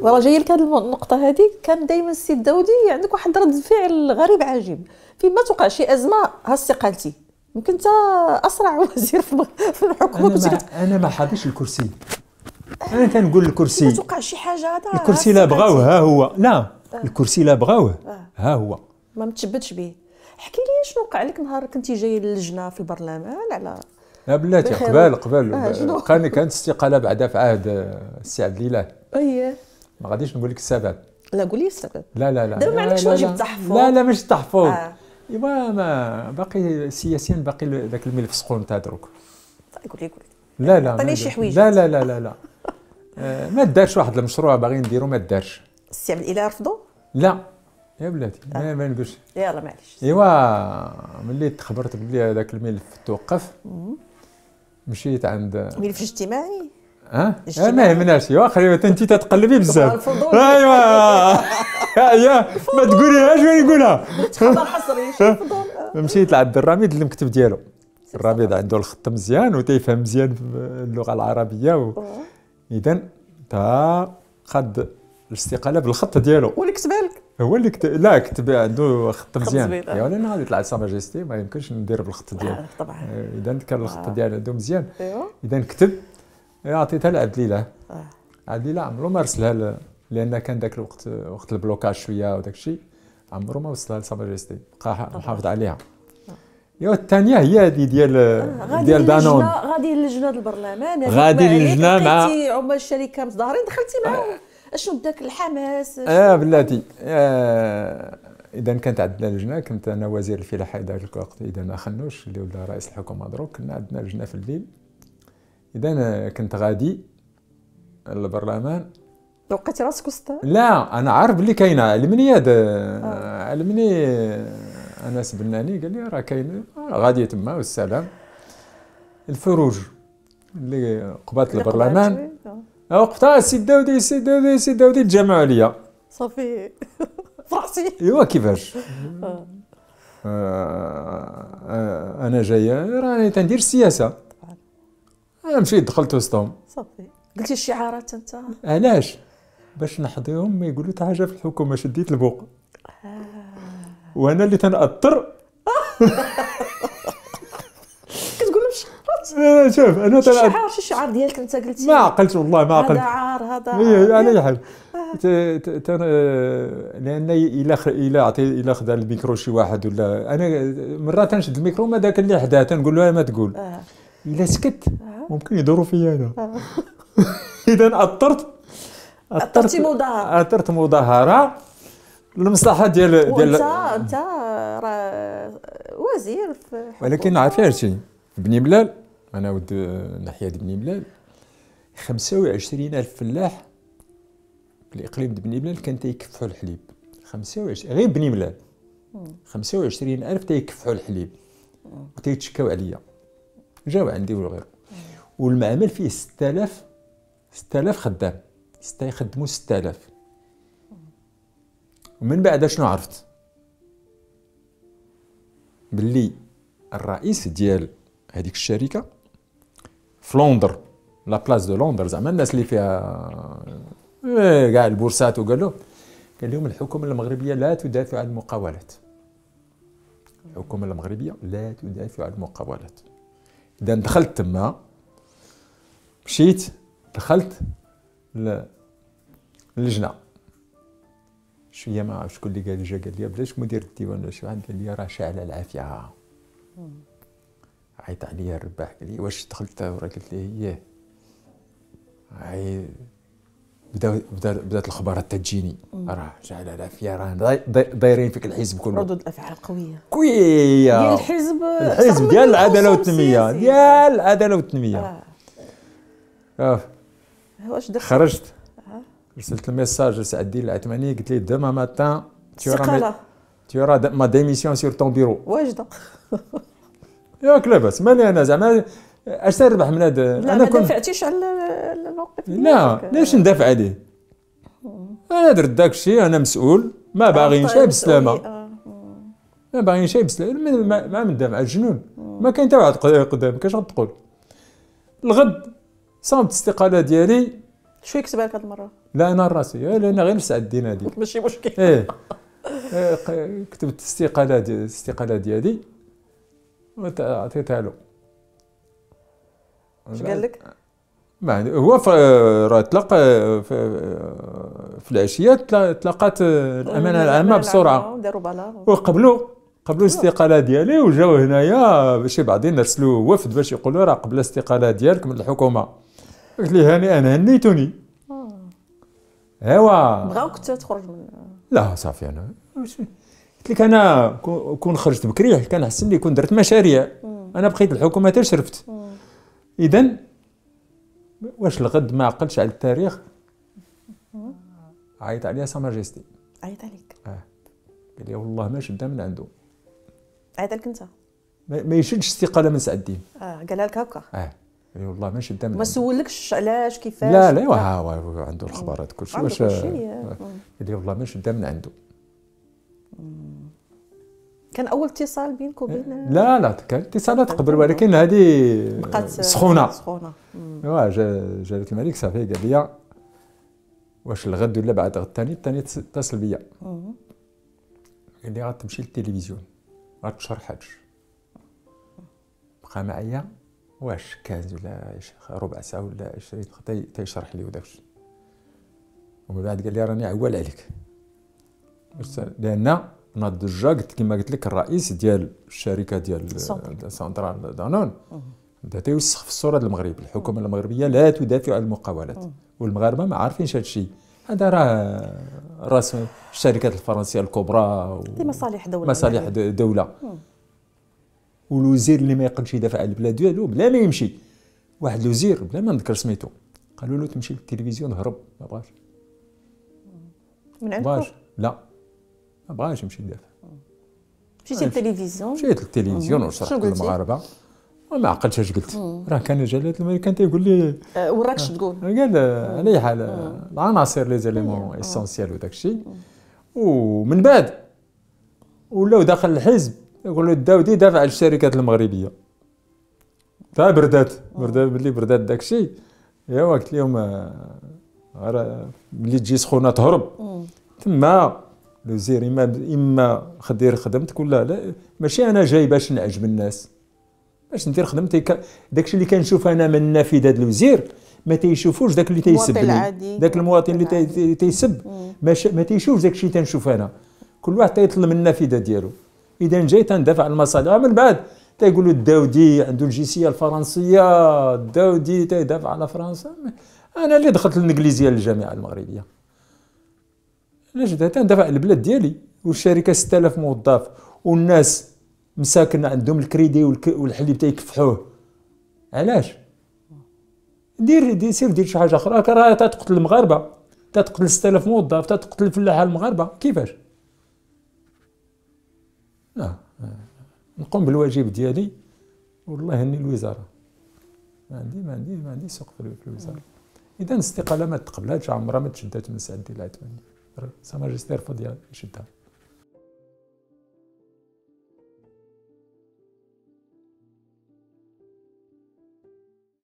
وراه جاية لك هذه النقطة هذه كان دائما السي داودي عندك واحد رد فعل غريب عجيب. فيما توقع شي أزمة ها استقالتي يمكن انت أسرع وزير في الحكومة أنا ما أنا ما حابش الكرسي. أنا كنقول الكرسي. توقع شي حاجة هذا؟ الكرسي لا بغاوه ها هو. لا الكرسي لا بغاوه ها هو. ما متشبتش به. احكي لي شنو وقع لك نهار كنتي جاي للجنة في البرلمان؟ على لا بلاتي قبل قبل. آه كان كانت استقالة بعدا في عهد السي عبد الإله. اييه ما غاديش نقول لك السبب. لا قولي السبب. لا لا لا. دابا ما عندكش واجب التحفظ لا لا مش التحفظ آه. ايوا ما باقي سياسيا باقي ذاك الملف سخون تاع دروك. طيب قولي قولي. لا لا عطيني شي حويجه لا لا لا لا لا. آه ما دارش واحد المشروع باغي نديرو ما دارش. السي عبد الإله رفضوا لا. يا بلاتي آه. ما نقولش. يلا معليش. إيوا ملي تخبرت بلي هذاك الملف توقف مشيت عند ملف اجتماعي. ها؟ ما يهمناش ايوا خلي انت تتقلبي بزاف. ايوا يا ما تقوليهاش وين نقولها حصري. مشيت لعند الرميد المكتب ديالو. الرميد عنده الخط مزيان وتيفهم مزيان اللغة العربية و... اذا تا خد الاستقالة بالخط ديالو. هو اللي كتبها لك هو اللي كتب لا كتب عنده خط مزيان. ايوا أنا غادي يطلع سا ماجيستي ما يمكنش ندير بالخط ديالو. طبعا. إذا كان الخط ديالو عنده مزيان. ايوا إذا كتب عطيتها لعبد الاله عبد الاله عمرو ما رسلها لأن كان ذاك الوقت وقت ال blocage شوية وداك الشيء. عمرو ما وصلها ل Sa Majesté بقى محافظ عليها. ايوا الثانية هي هذه ديال آه ديال دانون. غادي للجنه البرلمان غادي للجنه مع عمال الشركة متظاهرين دخلتي معاهم. أشنو داك الحماس آه بلاتي. آه إذا كانت عندنا لجنه كنت أنا وزير الفلاحه ذاك الوقت إذا ما خنوش اللي ولا رئيس الحكومة دروك كنا عندنا لجنه في الليل إذا كنت غادي البرلمان. لقيتي راسك وسط لا أنا عارف بلي كاينة. علمني هذا آه. علمني أنس بناني قال لي راه كاين. غادي تما والسلام. الفروج اللي قبات. البرلمان. وقتها السي داودي السي داودي السي داودي تجمعوا عليا. صافي. فرحتي. أيوا كيفاش؟ آه. آه أنا جاي راني تندير السياسة. أنا مشيت دخلت وسطهم. صافي. قلتي الشعارات أنت؟ علاش؟ باش نحضيهم ما يقولوا حتى حاجة في الحكومة شديت البوق. آه. وأنا اللي تنأطر. شوف أنا تنأطر الشعار شو الشعار ديالك؟ أنت قلتي ما عقلت والله ما عقلت. هذا عار. هذا على أي حال. لأن الا الا عطي الا خدا الميكرو شي واحد ولا أنا مرات تنشد الميكرو ما ذاك اللي حداه تنقول له ما تقول. إلا سكت. ممكن يدوروا فيا أنا. اذا أطرت أطرت مظاهرة. أطرت مظاهرة المصلحه ديال ديال انت أنت راه وزير ولكن عارفين شي بني بلال أنا ود ناحيه بني بلال. 25 ألف فلاح في الاقليم د بني بلال كان تيكفحوا الحليب. 25 غير بني بلال. 25 ألف تيكفحوا الحليب. وتيتشكاو عليا. جاو عندي وغير والمعمل فيه 6000 6000 خدام. ستا يخدموا 6000 ومن بعد شنو عرفت؟ باللي الرئيس ديال هذيك الشركة في Londres la place de Londres زعما الناس اللي فيها كاع البورصات وقال له قال لهم الحكومة المغربية لا تدافع عن المقاولات. الحكومة المغربية لا تدافع عن المقاولات. إذا دخلت تما مشيت دخلت للجنة. شوية ما عرف شكون اللي قال جا قال لي بلاش مدير الديوان ولا شي واحد. قال لي راه شاعله العافية. عيط عليا الرباح قال لي واش دخلت ورا قلت ليه؟ إيه هاي بدا بدا بدات الاخبارات تجيني. راه شاعله العافية راه دايرين فيك الحزب كله. ردود الأفعال قوية. قوية. ديال الحزب الحزب ديال العدالة والتنمية. ديال العدالة والتنمية. آه, آه. واش درت خرجت. رسلت الميساج لسعد العثماني قلت ليه دوما ماتان؟ auras ma démission sur ton bureau. واجده ياك لاباس مالي أنا زعما أش تربح من هذا لا ما دافعتيش على الموقف لا ليش ندافع عليه؟ أنا درت داك الشيء أنا مسؤول. ما باغي شيء بسلامة. ما باغي شيء بسلامة. ما, من دافع الجنون ما كاين حتى واحد قدام. كاش غتقول الغد صامت الاستقالة ديالي. شو يكتب لك هذه المرة؟ لا أنا راسي. لا أنا غير نسعى الدين هذيك ماشي مشكل. إيه. إيه، كتبت الاستقالة الاستقالة ديالي. وعطيتها له اش قال لك؟ ما هو راه تلاقى في, العشية تلا- تلاقات الأمانة العامة بسرعة. وقبلوا قبلوا الاستقالة ديالي وجاو هنايا باش بعدين نرسلوا وفد باش يقولوا راه قبل الاستقالة ديالك من الحكومة. قلت لي هانئا هنيتوني. آه. ايوا بغاوك ت- تخرج من لا صافي أنا قلت لك أنا كون خرجت بكري كان احسن لي كون درت مشاريع. أنا بقيت الحكومة حتى شرفت. اذا واش الغد ما عقلش على التاريخ؟ عيط عليها سا ماجيستي عيط عليك. قال لي والله ما شدها من عنده عيط عليك أنت. ما ما يشدش استقاله من سعد الدين. آه قالها لك هكا. آه. قال لي والله ما شدها من ما سولكش علاش كيفاش؟ لا لا وا- عنده الخبرات كل شيء واش شيء قال لي والله ما شدها من عنده كان أول اتصال بينك وبين لا لا كان اتصالات قبل ولكن هذه بقات سخونة. سخونة. ايوا جا- جلاله الملك صافي قال لي واش الغد ولا بعد غد؟ ثاني الثاني اتصل بيا. قال لي غتمشي للتلفزيون غتشرح حاج بقى معايا واش كاز ولا ربع ساعة ولا 20 دقيقة تيشرح لي وداك الشيء. ومن بعد قال لي راني عوال عليك. لأن ناض قلت كما قلت لك الرئيس ديال الشركة ديال سنترال. دانون بدا تيوسخ في الصورة ديال المغرب. الحكومة المغربية لا تدافع عن المقاولات. والمغاربة ما عارفينش هذا الشيء هذا راه راس الشركات الفرنسية الكبرى دي مصالح دولة. مصالح دولة. والوزير اللي ما يقدرش يدافع على البلاد ديالو بلا ما يمشي. واحد الوزير بلا ما نذكر سميتو. قالوا له تمشي للتلفزيون هرب. ما بغاش. من عندكم؟ لا. ما بغاش يمشي يدافع. مشيتي للتلفزيون مشيت للتلفزيون. وشرحت؟ للمغاربه وما عقلتش اش قلت. راه كان جلاله الملك كان تيقول لي آه، وراكش تقول. قال على أي حال العناصر لي زيليمون اسونسيال وداك الشيء ومن بعد ولاو داخل الحزب يقولوا الداودي دافع على الشركات المغربية. تا بردات بردات ملي بردات داك الشيء ايوا قلت لهم آه، غير ملي تجي سخونة تهرب. تما الوزير إما إما خدير خدمتك ولا لا ماشي أنا جاي باش نعجب الناس. باش ندير خدمتي ك- داكشي اللي كنشوف أنا من نافذة الوزير ما تيشوفوش داك اللي تيسب لي. داك المواطن اللي تي- تي- تيسب. ما, تيشوفش داك الشيء تنشوف أنا. كل واحد تيطلب من النافذة ديالو. إذا جاي تندافع على المصالح. من بعد تيقولوا الداودي عنده الجنسية الفرنسية الداودي تيدافع على فرنسا. أنا اللي دخلت الانجليزيه للجامعة المغربية. علاش تندافع على البلاد ديالي والشركة 6000 موظف والناس مساكن عندهم الكريدي والحليب تيكفحوه علاش؟ دير دير سير دير شي حاجة أخرى. راه تقتل المغاربة. تقتل 6000 موظف تقتل الفلاحة المغاربة. كيفاش؟ لا نقوم بالواجب ديالي. والله يهني الوزارة. ما عندي ما عندي ما عندي سوق في الوزارة. اذا الاستقاله ما تقبلهاش عمرها ما تشدات من سعد العثماني Sa Majesté Fodia Chita.